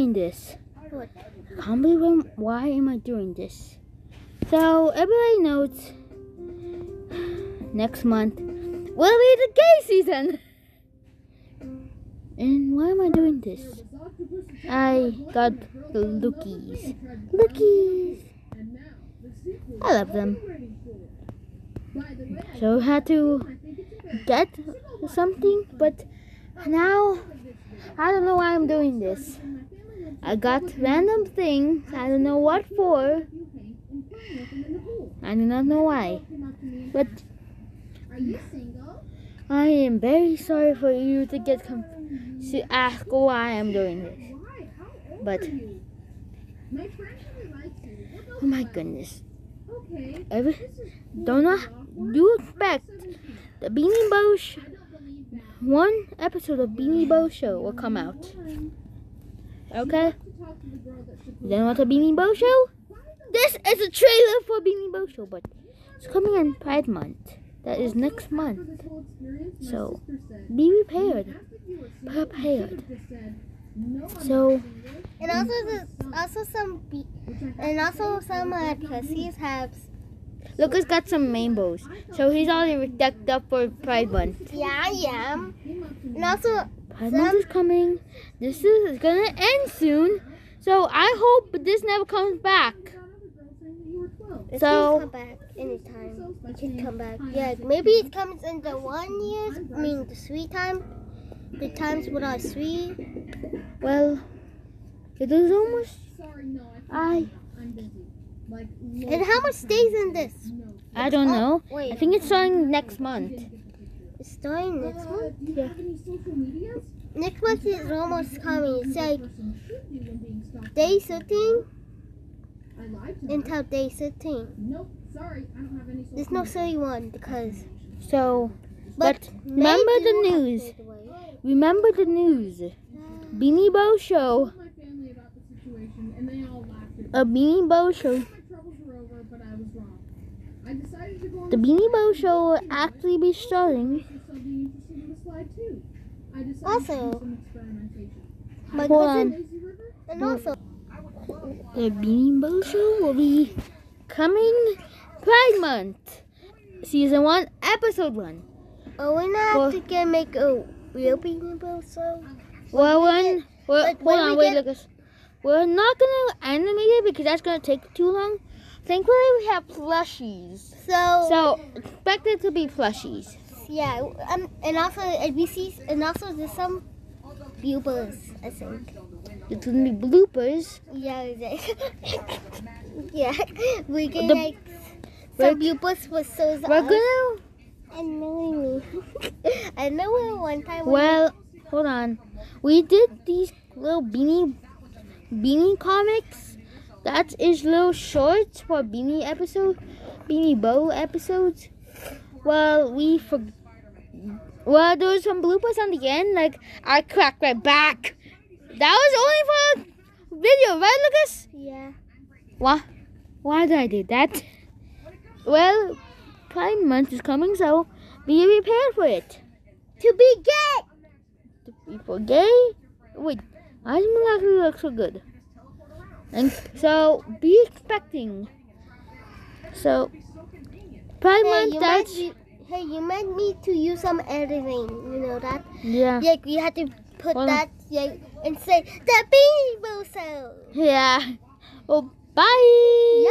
doing this? What? Can't believe why am I doing this? So everybody knows next month will be the gay season. And why am I doing this? I got the lookies. Lookies. I love them. So I had to get something, but now I don't know why I'm doing this. I got random things. I don't know what for. I do not know why. But I am very sorry for you to get to ask why I'm doing this. But oh my goodness. Every, don't not do expect the Beanie Bow one episode of Beanie Bow Show will come out. Okay? You don't want a Beanie Bow Show? This is a trailer for Beanie Bow Show, but it's coming in Pride Month. That is next month. So be prepared. Prepared. So And also, also some, be- and also some uh, pussies have. Lucas got some rainbows. So he's already decked up for Pride Month. Yeah, I am. And also, Pride Month is coming. This is gonna end soon. So I hope this never comes back. it So- can come back anytime. It can come back. Yeah, maybe it comes in the one years. I mean, the sweet time. The times when I sweet. Well, it is almost. I And how much stays in this? I don't oh, know. Oh. I think it's starting next month. It's starting next month. Yeah. Next month is almost coming. It's like day 13 until day 13. Nope, sorry, I don't have any There's no 31 because. So, But, but remember the news. Remember the news. Beanie Bow Show. told my family about the situation and they all laughed at me. A Beanie Bow Show. My troubles were over, but I was wrong. I decided to go on The Beanie Bow Show will actually be starting. You're still being interested in the slide too. I decided Also- to do some experimentation. My Hold cousin, on. And also, The Beanie Bow Show will be coming Pride Month. Season 1, Episode 1. oh, we're not Well- to get make a real Beanie Bow so. Well, when, well, but hold when on, we wait, get- Lucas. We're not gonna animate it because that's gonna take too long. Thankfully, we have plushies. So, So, expect it to be plushies. Yeah, um, and also ABCs, and also there's some pupils, I think. It's gonna be bloopers. Yeah, yeah, we can The- like we're- some pupils was so. We're gonna, annoying me. I know one time. well, hold on. We did these little beanie, beanie comics. That is little shorts for beanie episode, beanie bow episodes. Well, we for, well, there was some bloopers on the end. Like I cracked my back. That was only for video, right, Lucas? Yeah. Why? Why did I do that? Well, Pride Month is coming, so be prepared for it. To be gay. To be for gay. Wait, why does Malaki look so good? And so be expecting. So Pride Hey, Month, that's hey, you might need to use some editing. You know that? yeah, Like you have to put on. that like and say the Bow Show. yeah. Well, bye.